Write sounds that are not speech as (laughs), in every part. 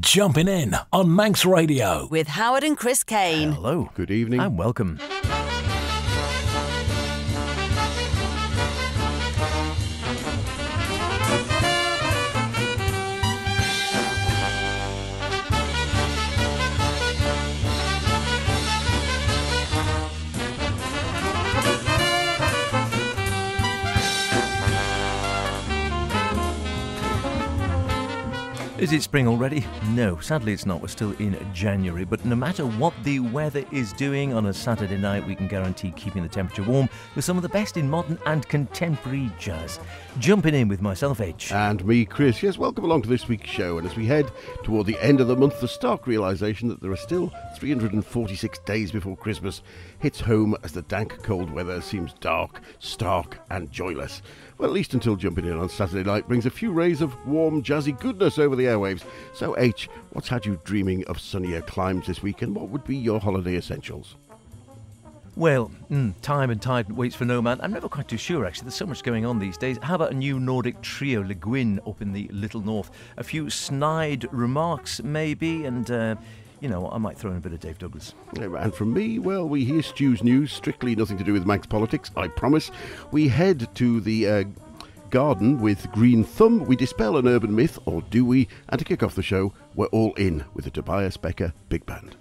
Jumping in on Manx Radio. with Howard and Chris Kane. Hello. Good evening. And welcome. Is it spring already? No, sadly it's not. We're still in January. But no matter what the weather is doing on a Saturday night, we can guarantee keeping the temperature warm with some of the best in modern and contemporary jazz. Jumping in with myself, H. And me, Chris. Yes, welcome along to this week's show. And as we head toward the end of the month, the stark realization that there are still 346 days before Christmas hits home as the dank, cold weather seems dark, stark, and joyless. Well, at least until jumping in on Saturday night brings a few rays of warm, jazzy goodness over the airwaves. So, H, what's had you dreaming of sunnier climes this week, and what would be your holiday essentials? Well, mm, time and tide waits for no man. I'm never quite too sure, actually. There's so much going on these days. How about a new Nordic trio, Le Guin, up in the Little North? A few snide remarks, maybe, and, uh, you know, I might throw in a bit of Dave Douglas. And from me, well, we hear Stu's news, strictly nothing to do with Manx politics, I promise. We head to the uh, garden with Green Thumb. We dispel an urban myth, or do we? And to kick off the show, we're all in with the Tobias Becker Big Band.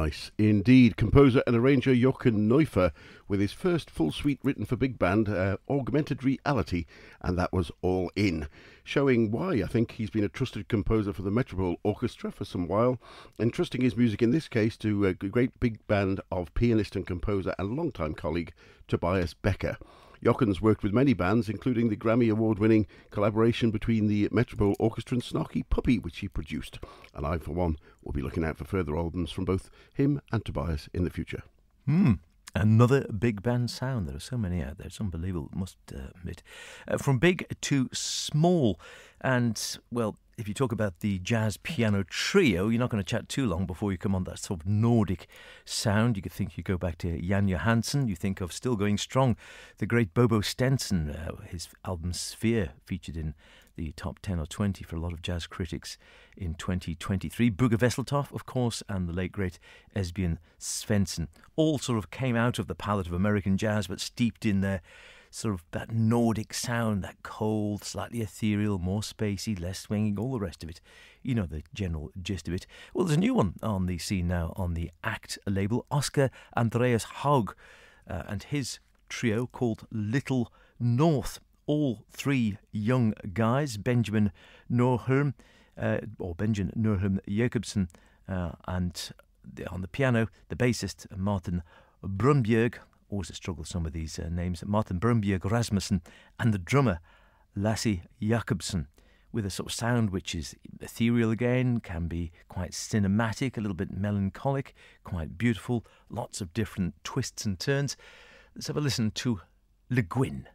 Nice indeed. Composer and arranger Jochen Neuffer with his first full suite written for big band, uh, Augmented Reality, and that was all in. Showing why I think he's been a trusted composer for the Metropole Orchestra for some while, entrusting his music in this case to a great big band of pianist and composer and longtime colleague Tobias Becker. Jochen's worked with many bands, including the Grammy Award winning collaboration between the Metropole Orchestra and Snarky Puppy, which he produced. And I, for one, will be looking out for further albums from both him and Tobias in the future. Hmm. Another big band sound. There are so many out there. It's unbelievable, must uh, admit. Uh, from big to small. And, well, if you talk about the jazz piano trio, you're not going to chat too long before you come on that sort of Nordic sound. You could think you go back to Jan Johansson. You think of still going strong, the great Bobo Stenson. Uh, his album Sphere featured in the top 10 or 20 for a lot of jazz critics in 2023. Bugge Wesseltoft, of course, and the late great Esbjørn Svensson All sort of came out of the palette of American jazz, but steeped in their sort of that Nordic sound, that cold, slightly ethereal, more spacey, less swinging, all the rest of it. You know the general gist of it. Well, there's a new one on the scene now on the Act label, Oscar Andreas Haug, uh, and his trio called Little North. All three young guys, Benjamin Norholm, uh, or Benjamin Norholm Jacobsen, uh, and on the piano, the bassist Martin Brunbjerg, always struggle some of these uh, names, Martin Brunbjerg Rasmussen, and the drummer Lasse Jacobsen, with a sort of sound which is ethereal again, can be quite cinematic, a little bit melancholic, quite beautiful, lots of different twists and turns. Let's have a listen to Le Guin.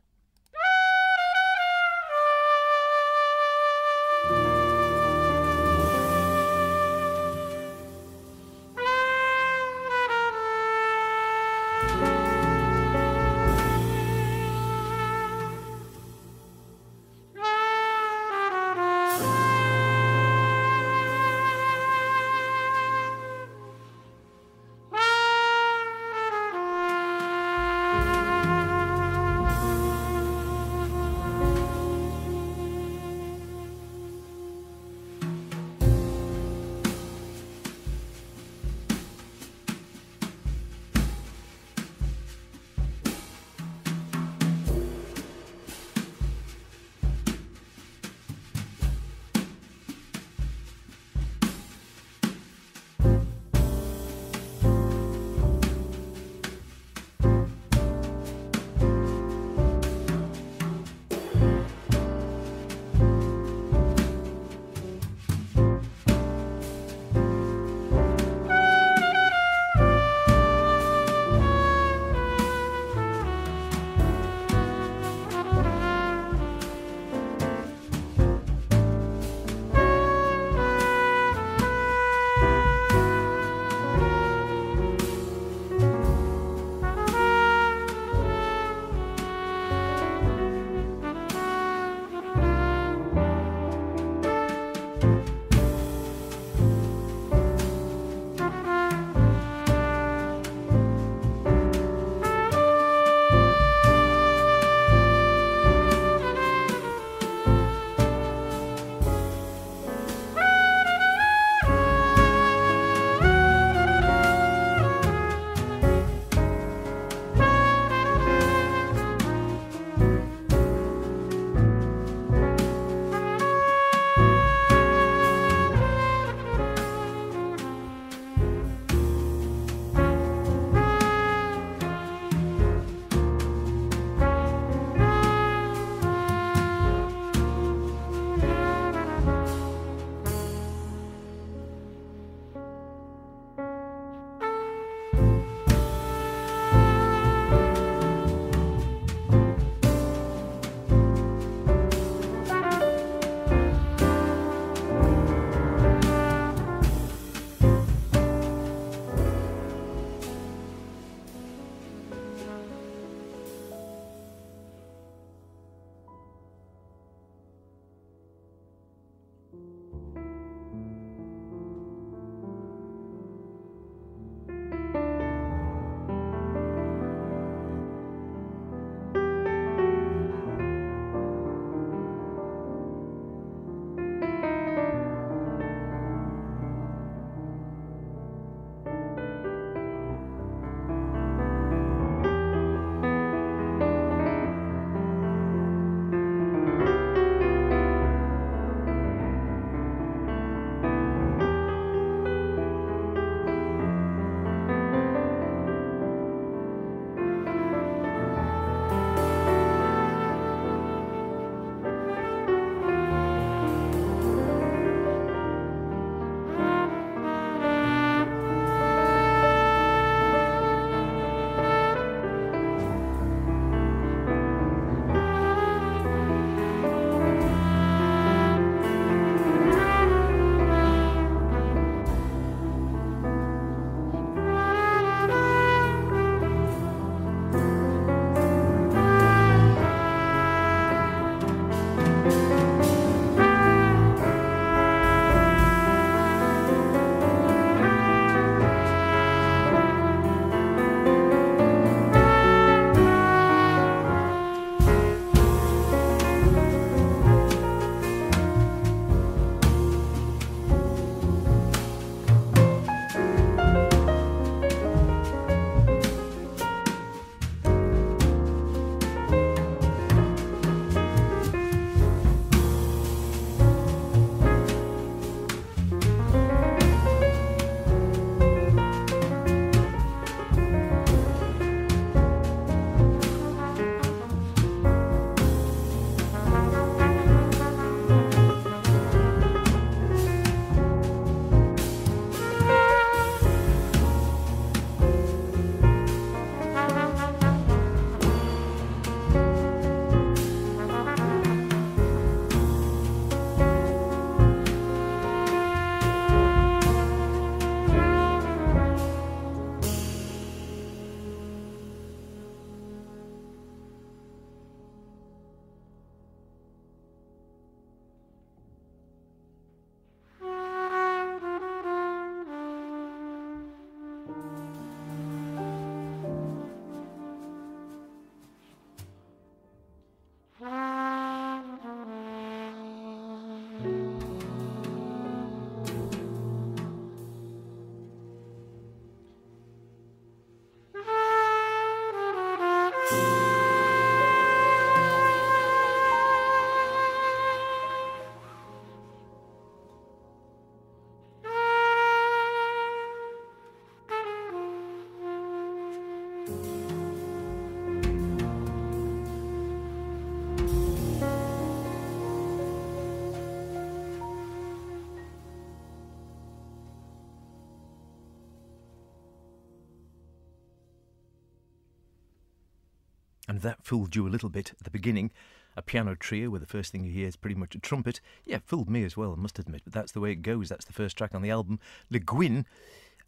And that fooled you a little bit at the beginning. A piano trio where the first thing you hear is pretty much a trumpet. Yeah, fooled me as well, I must admit, but that's the way it goes. That's the first track on the album, Le Guin.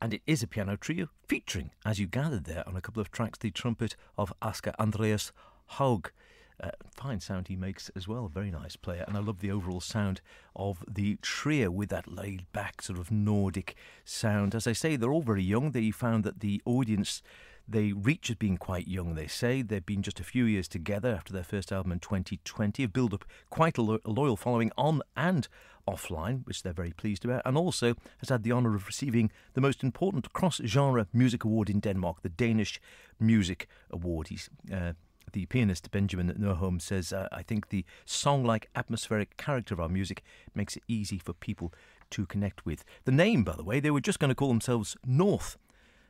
And it is a piano trio featuring, as you gathered there on a couple of tracks, the trumpet of Oscar Andreas Haug. Uh, fine sound he makes as well. Very nice player, and I love the overall sound of the trio with that laid back sort of Nordic sound. As I say, they're all very young. They found that the audience they reach as being quite young, they say. They've been just a few years together after their first album in 2020, have built up quite a, lo- a loyal following on and offline, which they're very pleased about, and also has had the honour of receiving the most important cross genre music award in Denmark, the Danish Music Award. He's uh, the pianist Benjamin Nørholm says, uh, I think the song like atmospheric character of our music makes it easy for people to connect with. The name, by the way, they were just going to call themselves North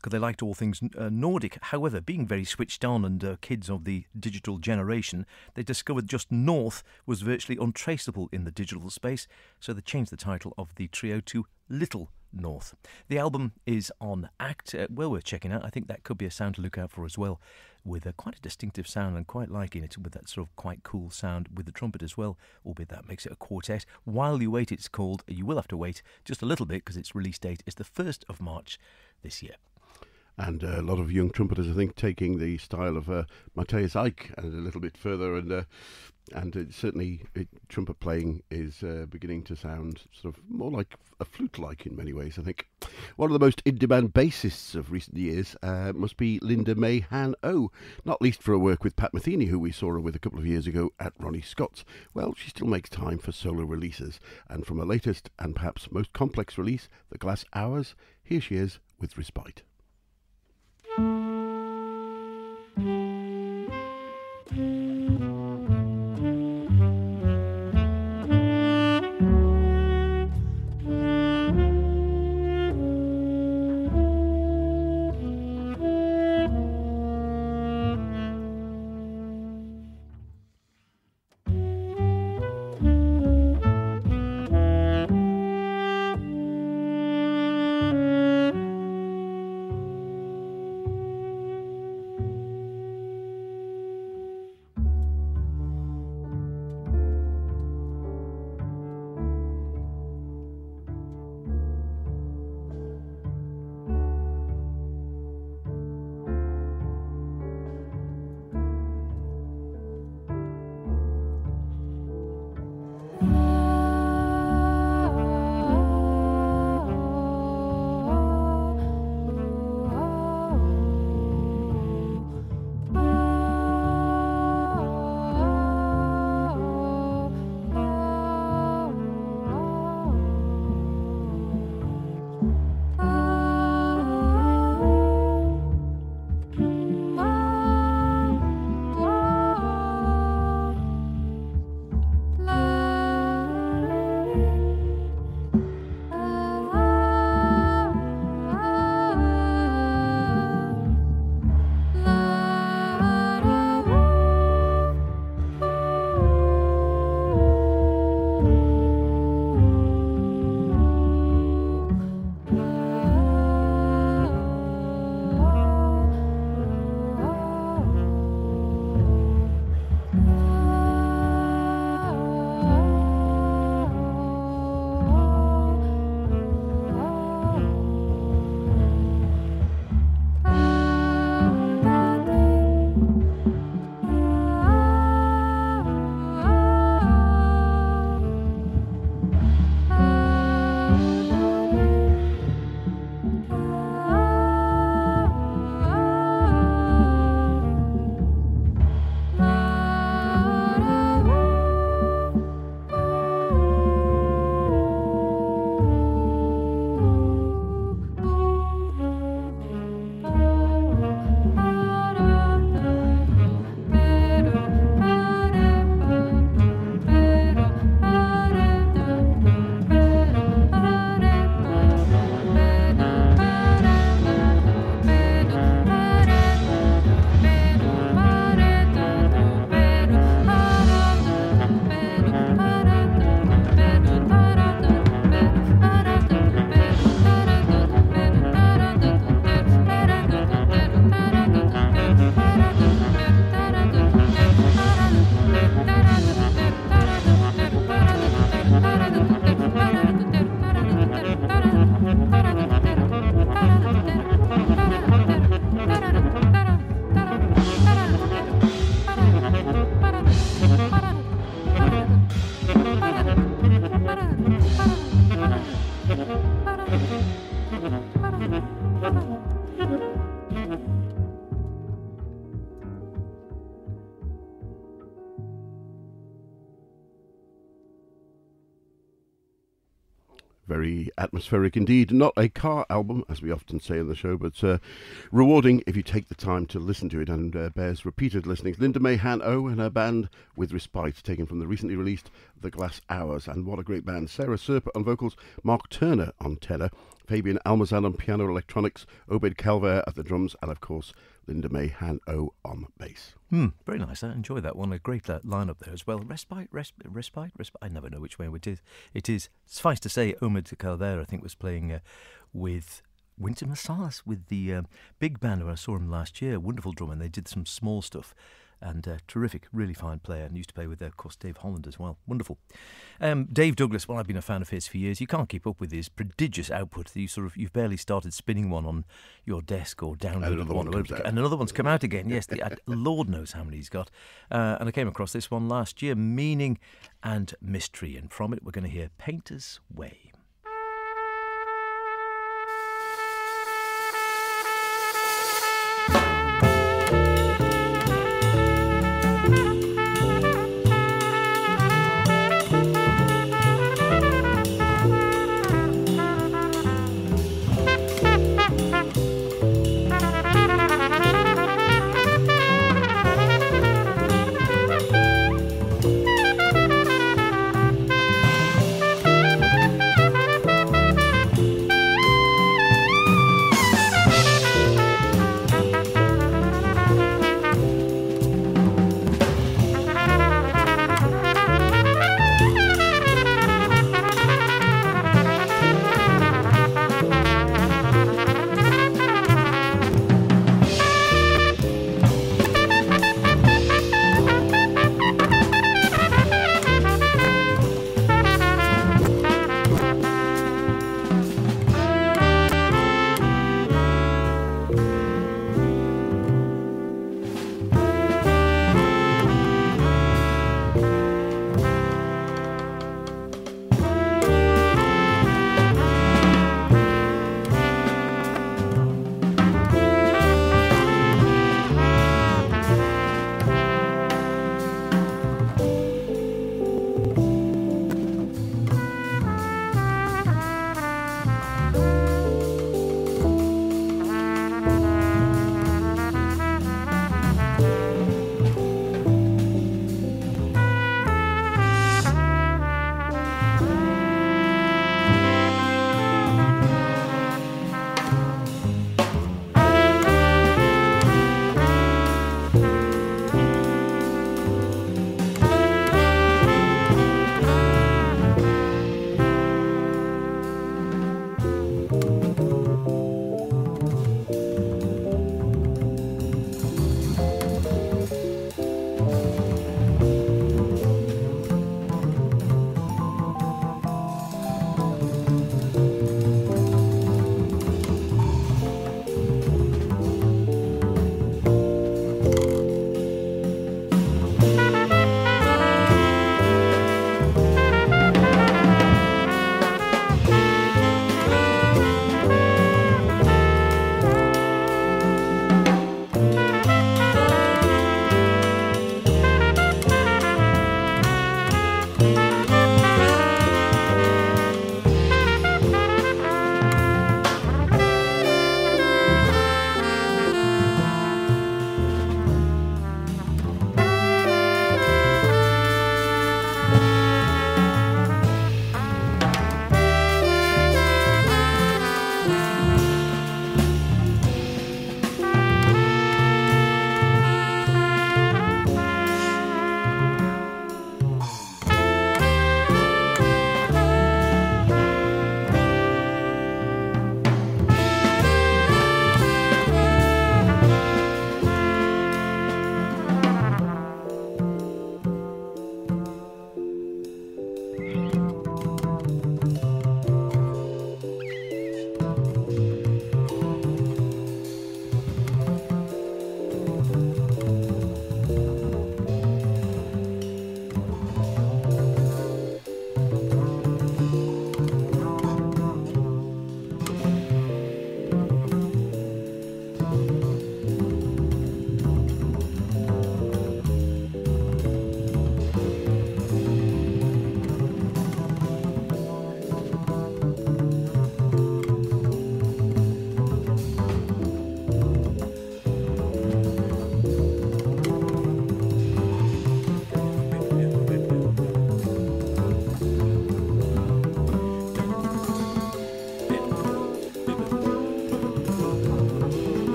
because they liked all things uh, Nordic. However, being very switched on and uh, kids of the digital generation, they discovered just North was virtually untraceable in the digital space, so they changed the title of the trio to Little North. The album is on Act, uh, well worth checking out. I think that could be a sound to look out for as well, with a quite a distinctive sound and quite liking it with that sort of quite cool sound with the trumpet as well, albeit that makes it a quartet. While You Wait, it's called. You will have to wait just a little bit because its release date is the 1st of March this year and uh, a lot of young trumpeters, I think, taking the style of uh, Mathias Eick and a little bit further, and uh, and it, certainly it, trumpet playing is uh, beginning to sound sort of more like a flute-like in many ways. I think one of the most in-demand bassists of recent years uh, must be Linda May Han O, not least for her work with Pat Metheny, who we saw her with a couple of years ago at Ronnie Scott's. Well, she still makes time for solo releases, and from her latest and perhaps most complex release, The Glass Hours, here she is with Respite. Very atmospheric indeed. Not a car album, as we often say in the show, but uh, rewarding if you take the time to listen to it and uh, bears repeated listening. Linda May Han O and her band with Respite, taken from the recently released The Glass Hours. And what a great band. Sara Serpa on vocals, Mark Turner on tenor, Fabian Almazan on piano electronics, Obed Calvaire at the drums, and of course, Linda May O on bass. Hmm, very nice. I enjoy that one. A great uh, lineup there as well. Respite, respite, respite, respite. I never know which way it is. It is. Suffice to say, Omid Calder, I think, was playing uh, with Wynton Marsalis with the um, big band where I saw him last year. Wonderful drummer. And they did some small stuff and uh, terrific, really fine player, and used to play with, uh, of course, Dave Holland as well. Wonderful. Um, Dave Douglas. Well, I've been a fan of his for years. You can't keep up with his prodigious output. You sort of you've barely started spinning one on your desk or downloaded another one, one and another one's come out again. Yes, the, uh, (laughs) Lord knows how many he's got. Uh, and I came across this one last year, meaning and mystery, and from it we're going to hear Painter's Way.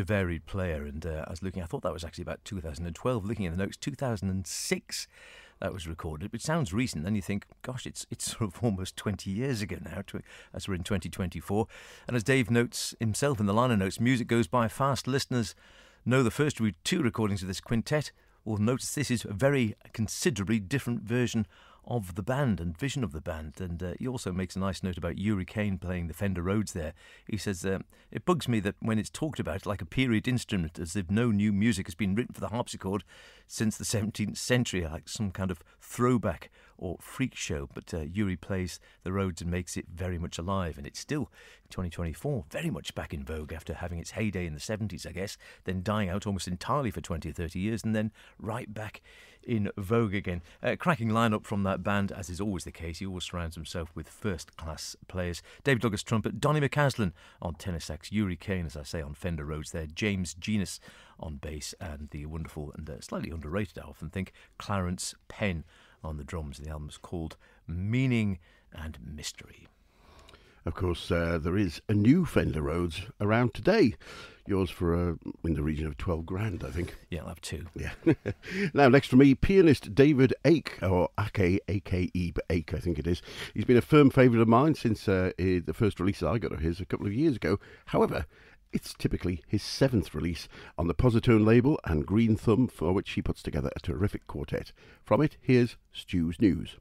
A varied player. And uh, I was looking, I thought that was actually about 2012. Looking at the notes, 2006 that was recorded, which sounds recent. Then you think, gosh, it's it's (laughs) sort of almost 20 years ago now, as we're in 2024. And as Dave notes himself in the liner notes, music goes by fast. Listeners know the first two recordings of this quintet will notice this is a very considerably different version of the band and vision of the band. And uh, he also makes a nice note about Uri Caine playing the Fender Rhodes there. He says, uh, It bugs me that when it's talked about like a period instrument, as if no new music has been written for the harpsichord since the 17th century, like some kind of throwback or freak show. But uh, Uri plays the Rhodes and makes it very much alive. And it's still 2024, very much back in vogue after having its heyday in the 70s, I guess, then dying out almost entirely for 20 or 30 years, and then right back in vogue again. Uh, cracking lineup from that band, as is always the case. He always surrounds himself with first class players. David Douglas trumpet, Donny McCaslin on tenor sax, Uri Caine, as I say, on Fender Rhodes there, James Genus on bass, and the wonderful and uh, slightly underrated, I often think, Clarence Penn on the drums. The album is called Meaning and Mystery. Of course, uh, there is a new Fender Rhodes around today. Yours for uh, in the region of 12 grand, I think. Yeah, I'll have two. Yeah. (laughs) now, next for me, pianist David Ake, or Ake, A-K-E, Ake, I think it is. He's been a firm favourite of mine since uh, the first release I got of his a couple of years ago. However, it's typically his seventh release on the Posi-Tone label and Green Thumb, for which he puts together a terrific quartet. From it, here's Stu's News.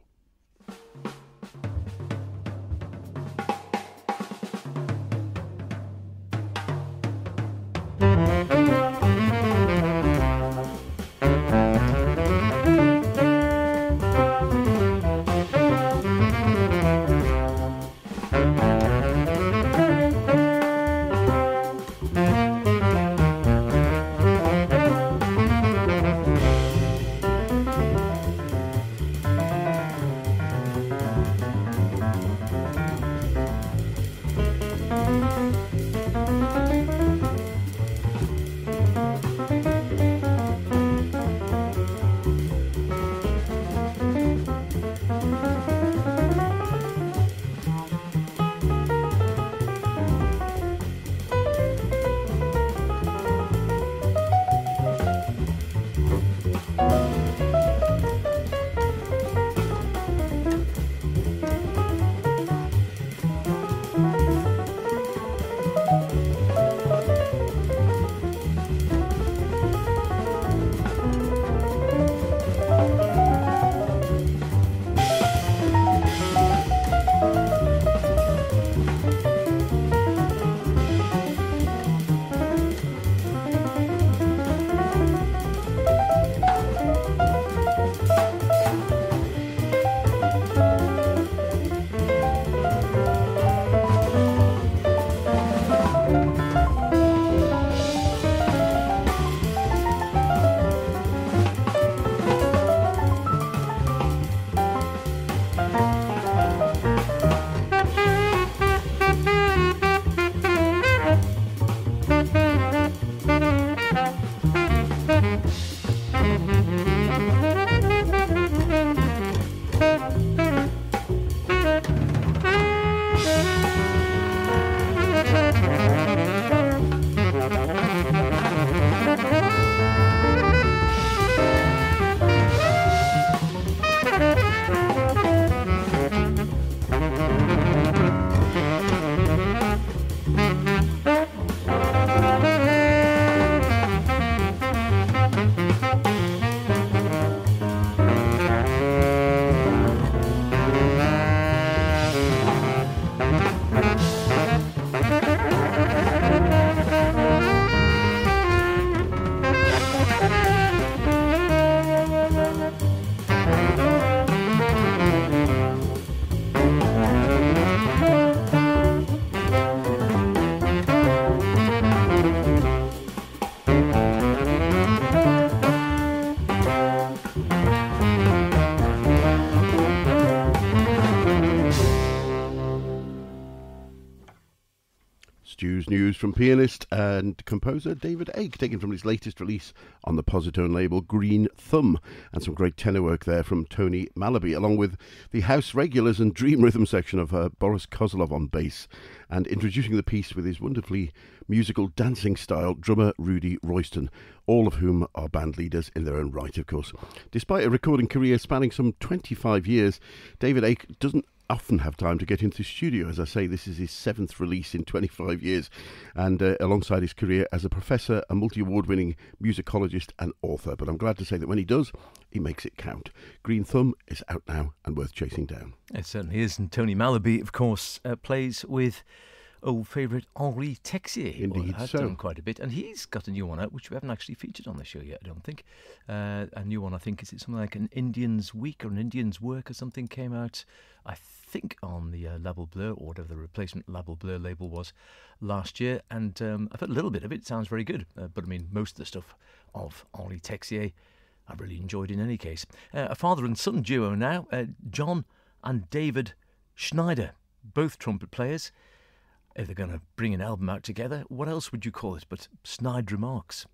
Pianist and composer David Ake, taken from his latest release on the Posi-Tone label, Green Thumb, and some great tenor work there from Tony Malaby, along with the house regulars and dream rhythm section of uh, Boris Kozlov on bass, and introducing the piece with his wonderfully musical dancing style drummer Rudy Royston, all of whom are band leaders in their own right, of course. Despite a recording career spanning some 25 years, David Ake doesn't often have time to get into the studio. As I say, this is his seventh release in 25 years, and uh, alongside his career as a professor, a multi award winning musicologist, and author. But I'm glad to say that when he does, he makes it count. Green Thumb is out now and worth chasing down. It certainly is. And Tony Malaby, of course, uh, plays with old favourite Henri Texier. Indeed has so. done quite a bit. And he's got a new one out, which we haven't actually featured on the show yet, I don't think. Uh, a new one, I think, is it something like an Indian's Week or an Indian's Work or something came out, I think, on the uh, Label Bleu or whatever the replacement Label Bleu label was last year. And um, I've heard a little bit of it. it sounds very good. Uh, but I mean, most of the stuff of Henri Texier I really enjoyed in any case. Uh, a father and son duo now, uh, John and David Schneider, both trumpet players. If they're going to bring an album out together, what else would you call it but snide remarks?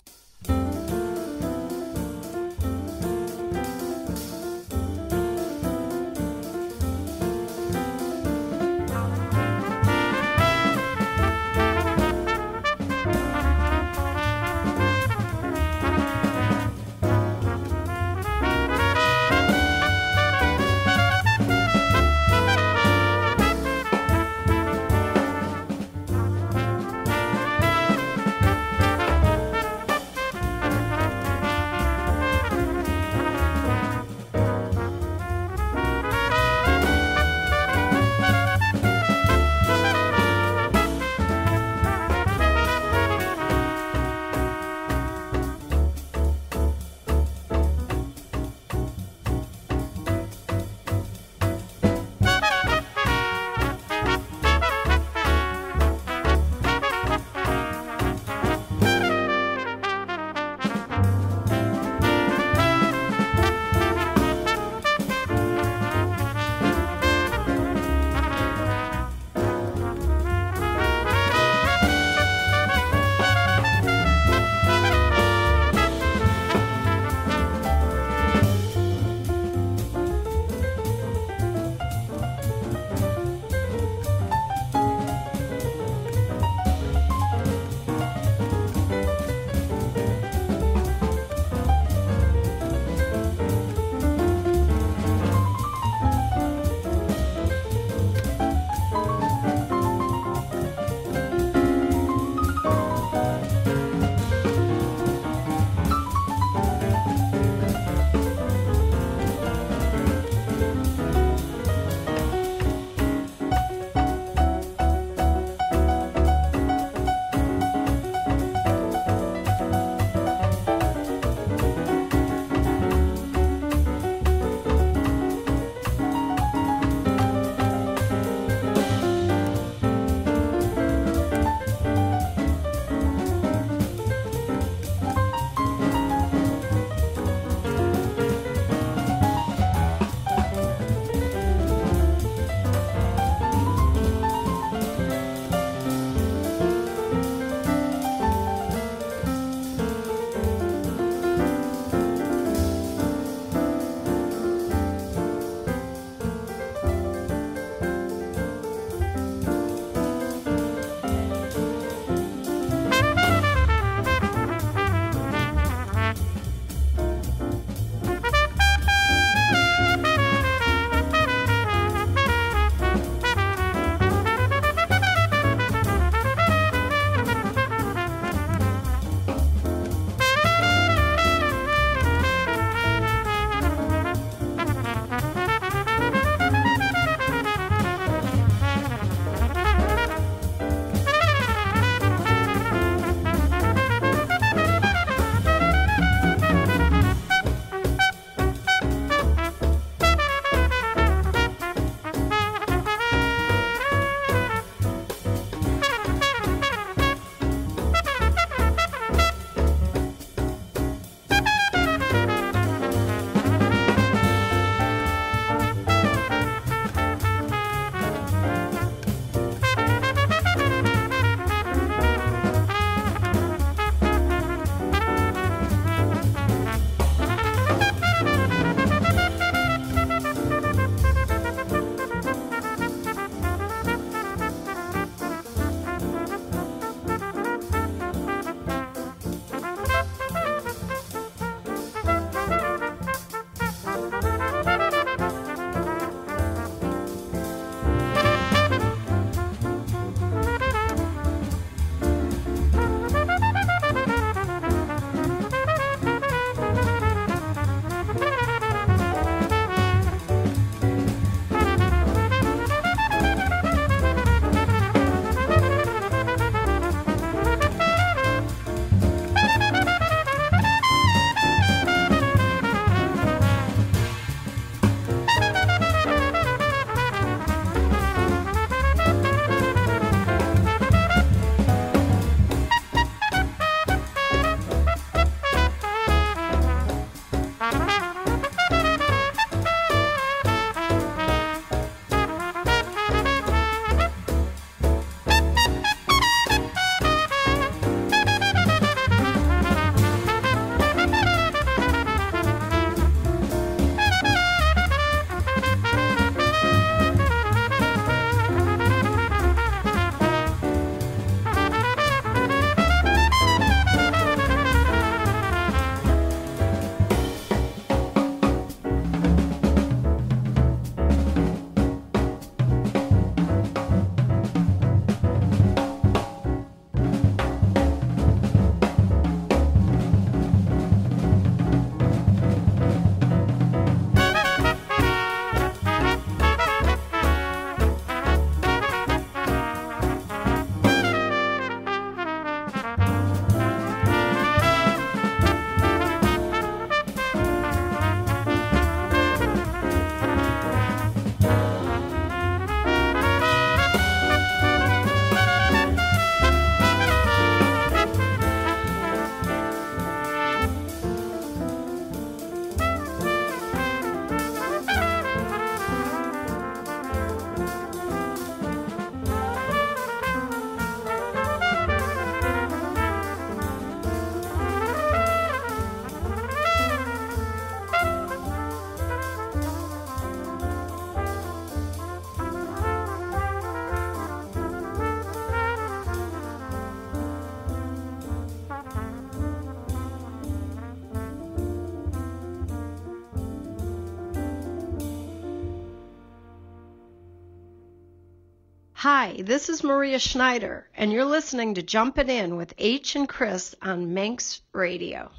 Hi, this is Maria Schneider, and you're listening to Jumpin' In with H and Chris on Manx Radio.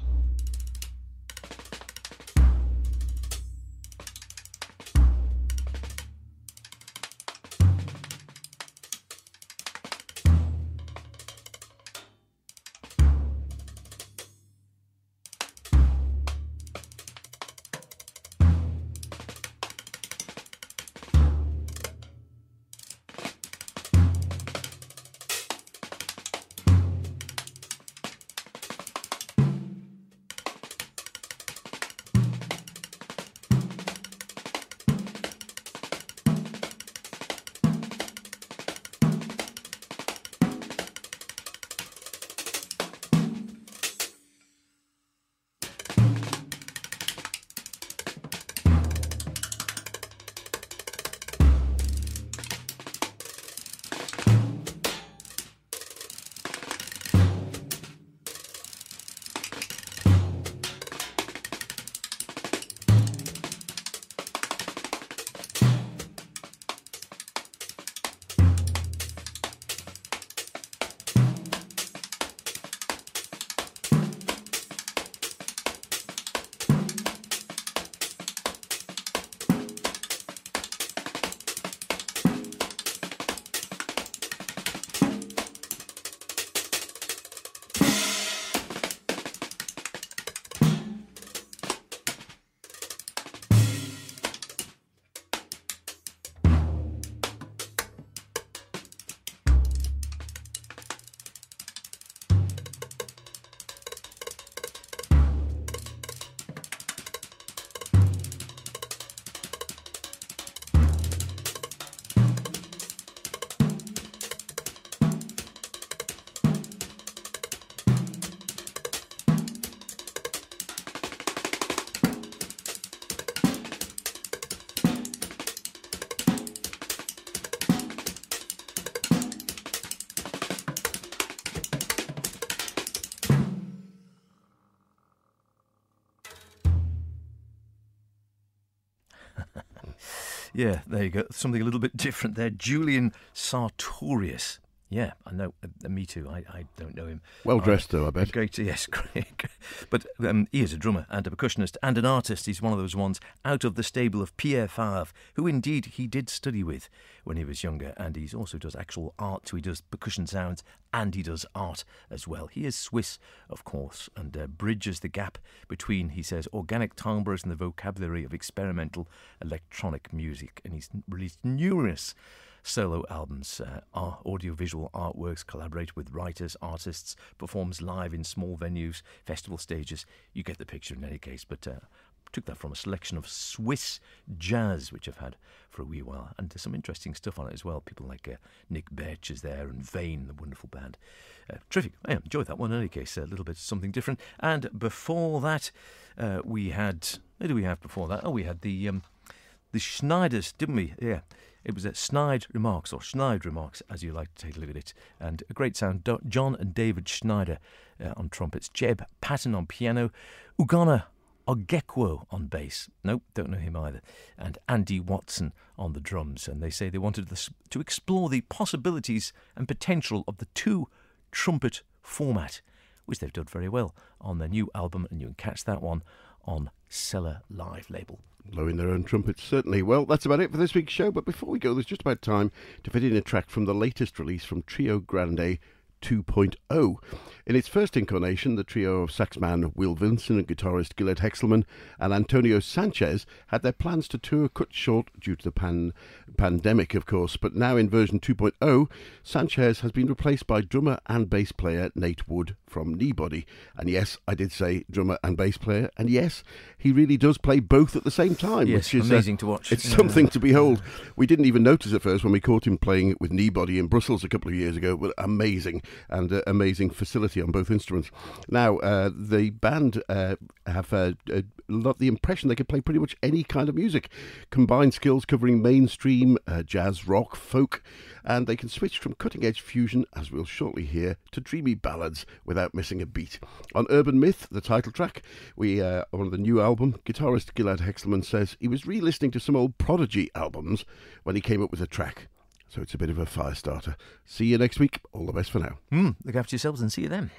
Yeah, there you go. Something a little bit different there. Julian Sartorius. Yeah, I know. Uh, me too. I, I don't know him. Well dressed, though, I bet. Great, (laughs) yes, great. But um, he is a drummer and a percussionist and an artist. He's one of those ones out of the stable of Pierre Favre, who indeed he did study with when he was younger. And he also does actual art, so he does percussion sounds and he does art as well. He is Swiss, of course, and uh, bridges the gap between, he says, organic timbres and the vocabulary of experimental electronic music. And he's released numerous solo albums, uh, audiovisual artworks, collaborate with writers, artists, performs live in small venues, festival stages. You get the picture in any case, but uh, took that from a selection of Swiss jazz, which I've had for a wee while, and there's some interesting stuff on it as well. People like uh, Nik Bärtsch is there, and Vein, the wonderful band. Uh, terrific. I enjoyed that one in any case, a little bit something different. And before that, uh, we had. Who do we have before that? Oh, we had the um, the Schneiders, didn't we? Yeah. It was a Schneid Remarks, or Schneid Remarks, as you like to take a look at it. And a great sound. John and David Schneider uh, on trumpets, Jeb Patton on piano, Ugonna Okegwo on bass. Nope, don't know him either. And Andy Watson on the drums. And they say they wanted to explore the possibilities and potential of the two trumpet format, which they've done very well on their new album. And you can catch that one on Cellar Live label blowing their own trumpets, certainly. Well, that's about it for this week's show. But before we go, there's just about time to fit in a track from the latest release from Trio Grande 2.0. In its first incarnation, the trio of saxman Will Vinson and guitarist Gilad Hekselman and Antonio Sanchez had their plans to tour cut short due to the pan- pandemic, of course. But now in version 2.0, Sanchez has been replaced by drummer and bass player Nate Wood from Kneebody. And yes, I did say drummer and bass player. And yes, he really does play both at the same time, yes, which is uh, amazing uh, to watch. It's yeah. something to behold. We didn't even notice at first when we caught him playing with Kneebody in Brussels a couple of years ago, but amazing and uh, amazing facility on both instruments. Now, uh, the band uh, have uh, uh, the impression they could play pretty much any kind of music, combined skills covering mainstream, jazz, rock, folk, and they can switch from cutting edge fusion, as we'll shortly hear, to dreamy ballads without missing a beat. On Urban Myth, the title track, we uh, on the new album, guitarist Gilad Hekselman says he was re listening to some old Prodigy albums when he came up with a track. So it's a bit of a fire starter. See you next week. All the best for now. Mm, look after yourselves and see you then.